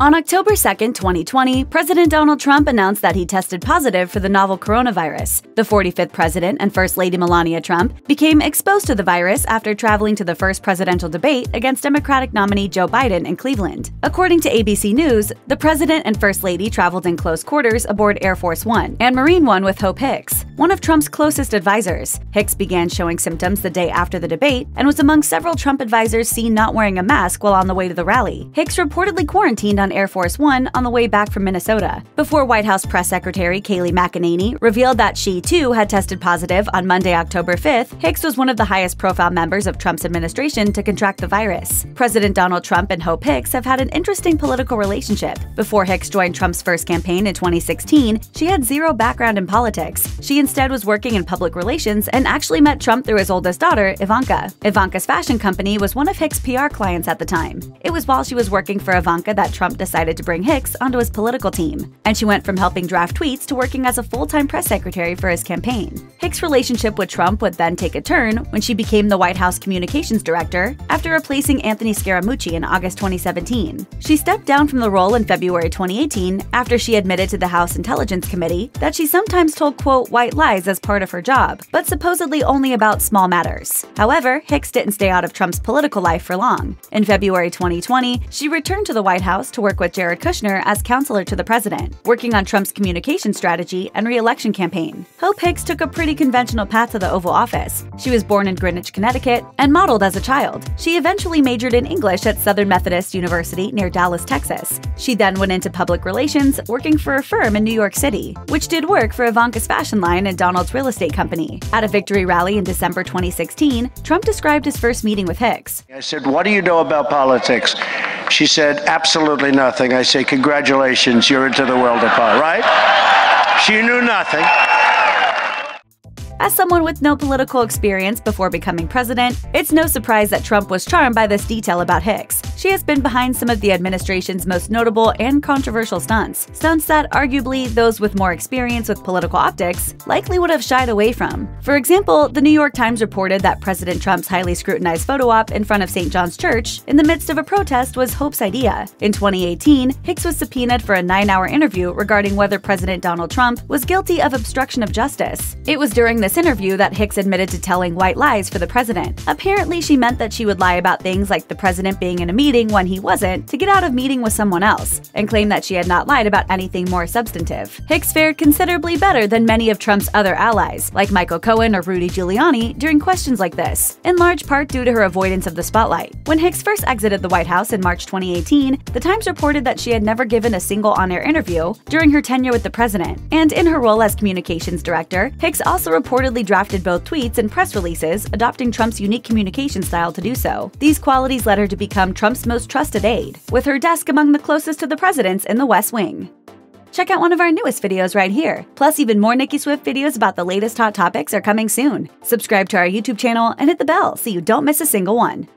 On October 2, 2020, President Donald Trump announced that he tested positive for the novel coronavirus. The 45th president and First Lady Melania Trump became exposed to the virus after traveling to the first presidential debate against Democratic nominee Joe Biden in Cleveland. According to ABC News, the president and First Lady traveled in close quarters aboard Air Force One and Marine One with Hope Hicks, one of Trump's closest advisors. Hicks began showing symptoms the day after the debate and was among several Trump advisors seen not wearing a mask while on the way to the rally. Hicks reportedly quarantined on Air Force One on the way back from Minnesota, before White House Press Secretary Kayleigh McEnany revealed that she, too, had tested positive on Monday, October 5th. Hicks was one of the highest profile members of Trump's administration to contract the virus. President Donald Trump and Hope Hicks have had an interesting political relationship. Before Hicks joined Trump's first campaign in 2016, she had zero background in politics. She instead was working in public relations and actually met Trump through his oldest daughter, Ivanka. Ivanka's fashion company was one of Hicks' PR clients at the time. It was while she was working for Ivanka that Trump decided to bring Hicks onto his political team, and she went from helping draft tweets to working as a full-time press secretary for his campaign. Hicks' relationship with Trump would then take a turn when she became the White House communications director after replacing Anthony Scaramucci in August 2017. She stepped down from the role in February 2018 after she admitted to the House Intelligence Committee that she sometimes told quote white lies as part of her job, but supposedly only about small matters. However, Hicks didn't stay out of Trump's political life for long. In February 2020, she returned to the White House to work with Jared Kushner as counselor to the president, working on Trump's communication strategy and re-election campaign. Hope Hicks took a pretty conventional path to the Oval Office. She was born in Greenwich, Connecticut, and modeled as a child. She eventually majored in English at Southern Methodist University near Dallas, Texas. She then went into public relations, working for a firm in New York City, which did work for Ivanka's fashion line and Donald's real estate company. At a victory rally in December 2016, Trump described his first meeting with Hicks. I said, What do you know about politics? She said, absolutely nothing. I say, congratulations, you're into the world of politics, right? She knew nothing. As someone with no political experience before becoming president, it's no surprise that Trump was charmed by this detail about Hicks. She has been behind some of the administration's most notable and controversial stunts, stunts that arguably those with more experience with political optics likely would have shied away from. For example, the New York Times reported that President Trump's highly scrutinized photo op in front of St. John's Church in the midst of a protest was Hope's idea. In 2018, Hicks was subpoenaed for a nine-hour interview regarding whether President Donald Trump was guilty of obstruction of justice. It was during this interview that Hicks admitted to telling white lies for the president. Apparently, she meant that she would lie about things like the president being in a meeting when he wasn't to get out of meeting with someone else, and claimed that she had not lied about anything more substantive. Hicks fared considerably better than many of Trump's other allies, like Michael Cohen or Rudy Giuliani, during questions like this, in large part due to her avoidance of the spotlight. When Hicks first exited the White House in March 2018, The Times reported that she had never given a single on-air interview during her tenure with the president, and in her role as communications director, Hicks also reportedly drafted both tweets and press releases, adopting Trump's unique communication style to do so. These qualities led her to become Trump's most trusted aide, with her desk among the closest to the president's in the West Wing. Check out one of our newest videos right here. Plus, even more Nicki Swift videos about the latest hot topics are coming soon. Subscribe to our YouTube channel and hit the bell so you don't miss a single one.